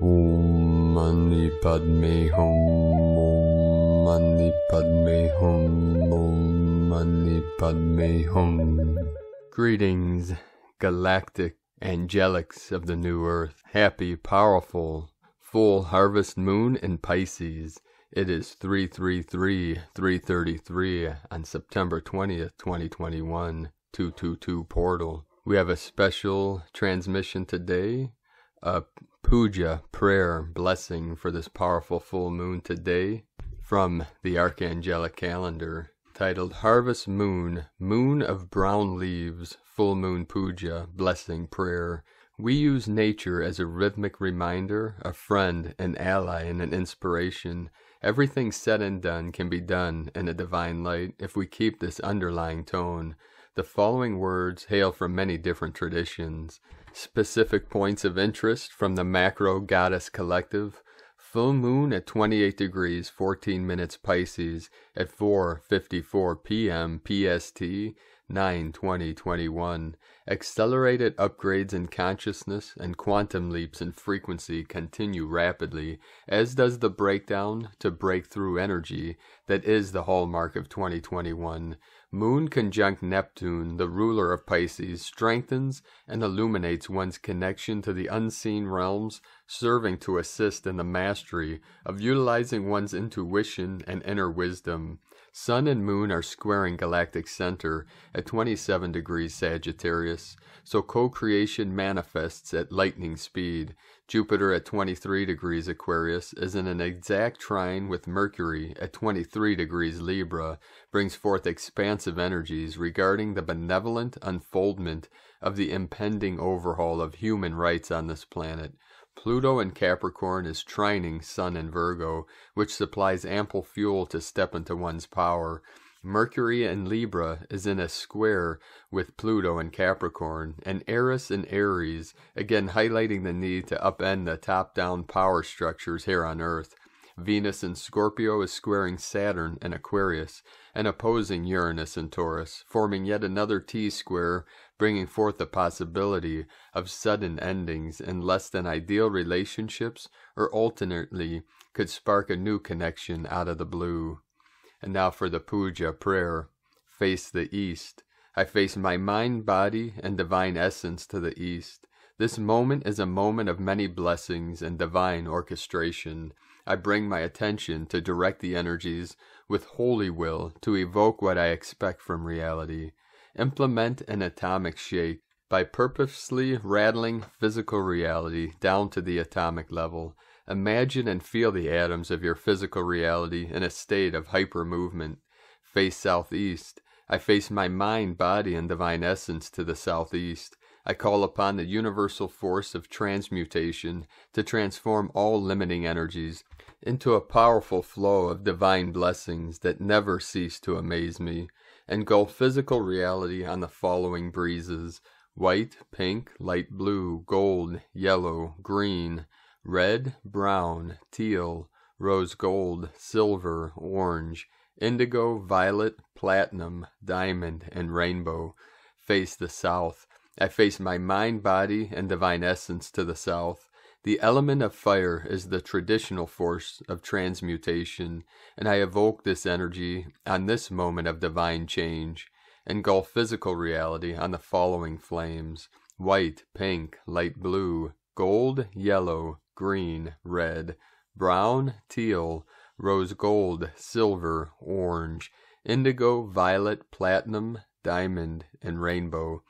Om Mani Padme Hum Om Mani Padme Hum Om Mani Padme Hum Greetings, galactic angelics of the new earth. Happy, powerful, full harvest moon in Pisces. It is 333 333 on September 20th, 2021, 222 portal. We have a special transmission today, a puja, prayer, blessing for this powerful full moon today from the Archangelic Calendar titled Harvest Moon, Moon of Brown Leaves, Full Moon Puja, Blessing Prayer. We use nature as a rhythmic reminder, a friend, an ally, and an inspiration. Everything said and done can be done in a divine light if we keep this underlying tone. The following words hail from many different traditions. Specific points of interest from the Macro Goddess Collective. Full moon at 28 degrees 14 minutes Pisces at 4:54 p.m. PST 9-20-21. Accelerated upgrades in consciousness and quantum leaps in frequency continue rapidly, as does the breakdown to breakthrough energy that is the hallmark of 2021. Moon conjunct Neptune, the ruler of Pisces, strengthens and illuminates one's connection to the unseen realms, serving to assist in the mastery of utilizing one's intuition and inner wisdom. Sun and Moon are squaring galactic center at 27 degrees Sagittarius, so co creation manifests at lightning speed. Jupiter at 23 degrees Aquarius is in an exact trine with Mercury at 23 degrees Libra, brings forth expansive energies regarding the benevolent unfoldment of the impending overhaul of human rights on this planet. Pluto in Capricorn is trining Sun in Virgo, which supplies ample fuel to step into one's power. Mercury in Libra is in a square with Pluto in Capricorn, and Eris in Aries, again highlighting the need to upend the top down power structures here on Earth. Venus in Scorpio is squaring Saturn and Aquarius and opposing Uranus in Taurus, forming yet another T square, bringing forth the possibility of sudden endings in less than ideal relationships, or alternately could spark a new connection out of the blue. And now for the puja prayer. Face the east. I face my mind, body, and divine essence to the east. This moment is a moment of many blessings and divine orchestration. I bring my attention to direct the energies with holy will to evoke what I expect from reality. Implement an atomic shake by purposely rattling physical reality down to the atomic level. Imagine and feel the atoms of your physical reality in a state of hyper movement. Face southeast. I face my mind, body, and divine essence to the southeast. I call upon the universal force of transmutation to transform all limiting energies into a powerful flow of divine blessings that never cease to amaze me. Engulf physical reality on the following breezes white, pink, light blue, gold, yellow, green, red, brown, teal, rose gold, silver, orange, indigo, violet, platinum, diamond, and rainbow. Face the south. I face my mind, body, and divine essence to the south. The element of fire is the traditional force of transmutation, and I evoke this energy on this moment of divine change. Engulf physical reality on the following flames white, pink, light blue, gold, yellow, green, red, brown, teal, rose gold, silver, orange, indigo, violet, platinum, diamond, and rainbow.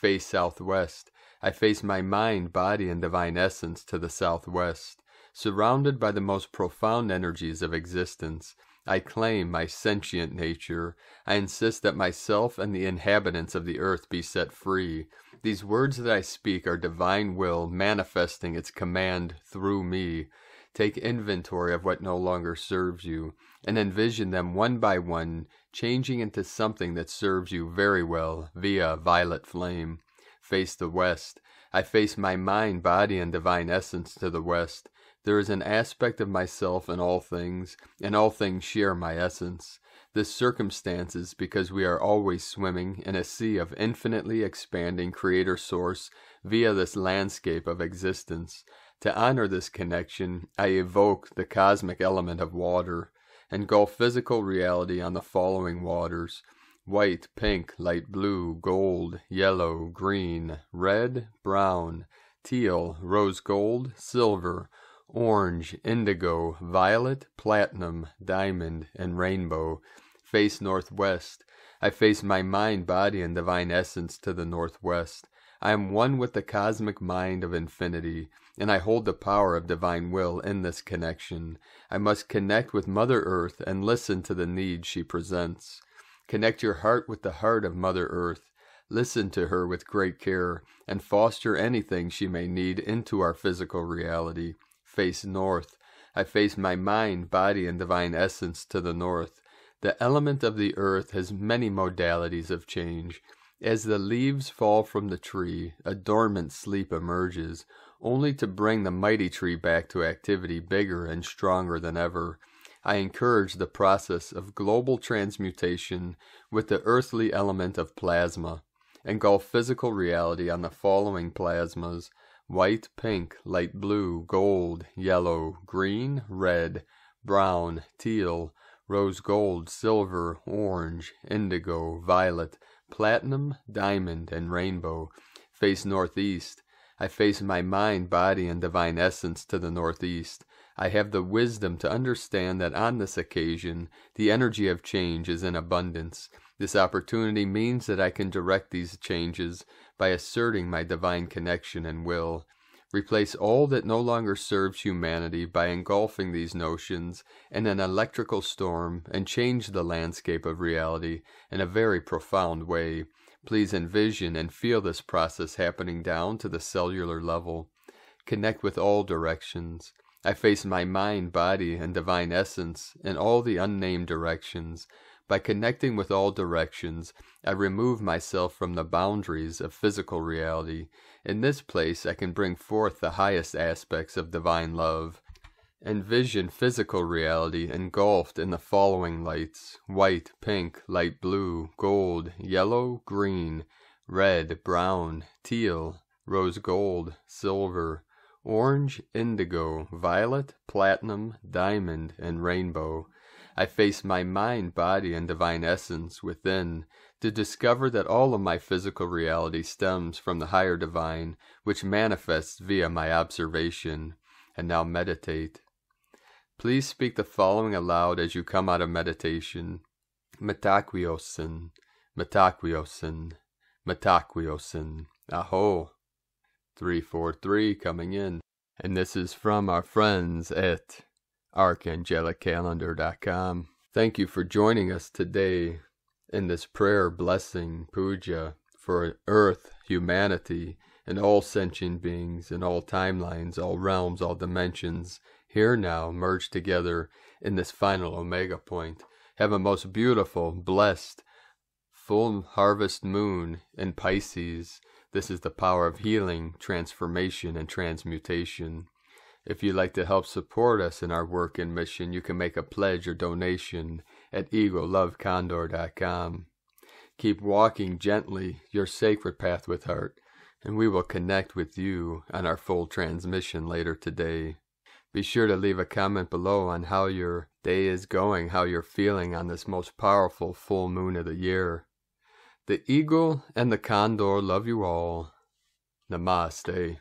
Face southwest. I face my mind, body, and divine essence to the southwest. Surrounded by the most profound energies of existence, I claim my sentient nature. I insist that myself and the inhabitants of the earth be set free. These words that I speak are divine will manifesting its command through me. Take inventory of what no longer serves you, and envision them one by one changing into something that serves you very well via violet flame. Face the west. I face my mind, body, and divine essence to the west. There is an aspect of myself in all things, and all things share my essence. This circumstance is because we are always swimming in a sea of infinitely expanding creator source via this landscape of existence. To honor this connection, I evoke the cosmic element of water, engulf physical reality on the following waters white, pink, light blue, gold, yellow, green, red, brown, teal, rose gold, silver, orange, indigo, violet, platinum, diamond, and rainbow. Face northwest. I face my mind, body, and divine essence to the northwest. I am one with the cosmic mind of infinity, and I hold the power of divine will in this connection. I must connect with Mother Earth and listen to the needs she presents. Connect your heart with the heart of Mother Earth. Listen to her with great care and foster anything she may need into our physical reality. Face north. I face my mind, body, and divine essence to the north. The element of the earth has many modalities of change. As the leaves fall from the tree, a dormant sleep emerges, only to bring the mighty tree back to activity bigger and stronger than ever. I encourage the process of global transmutation with the earthly element of plasma. Engulf physical reality on the following plasmas white, pink, light blue, gold, yellow, green, red, brown, teal, rose gold, silver, orange, indigo, violet, platinum, diamond, and rainbow. Face northeast. I face my mind, body, and divine essence to the northeast. I have the wisdom to understand that on this occasion the energy of change is in abundance. This opportunity means that I can direct these changes by asserting my divine connection and will. Replace all that no longer serves humanity by engulfing these notions in an electrical storm and change the landscape of reality in a very profound way. Please envision and feel this process happening down to the cellular level. Connect with all directions. I face my mind, body, and divine essence in all the unnamed directions. By connecting with all directions, I remove myself from the boundaries of physical reality. In this place, I can bring forth the highest aspects of divine love. Envision physical reality engulfed in the following lights white, pink, light blue, gold, yellow, green, red, brown, teal, rose gold, silver, orange, indigo, violet, platinum, diamond, and rainbow. I face my mind, body, and divine essence within to discover that all of my physical reality stems from the higher divine, which manifests via my observation. And now meditate. Please speak the following aloud as you come out of meditation. Mitakuye Oyasin, Mitaquiosin, Mitakuye Oyasin. Aho. 343 coming in. And this is from our friends at archangeliccalendar.com. Thank you for joining us today in this prayer blessing puja for earth, humanity, and all sentient beings in all timelines, all realms, all dimensions, here now merged together in this final omega point. Have a most beautiful, blessed, full harvest moon in Pisces this is the power of healing, transformation, and transmutation. If you'd like to help support us in our work and mission, you can make a pledge or donation at egolovecondor.com. Keep walking gently your sacred path with heart, and we will connect with you on our full transmission later today. Be sure to leave a comment below on how your day is going, how you're feeling on this most powerful full moon of the year. The eagle and the condor love you all. Namaste.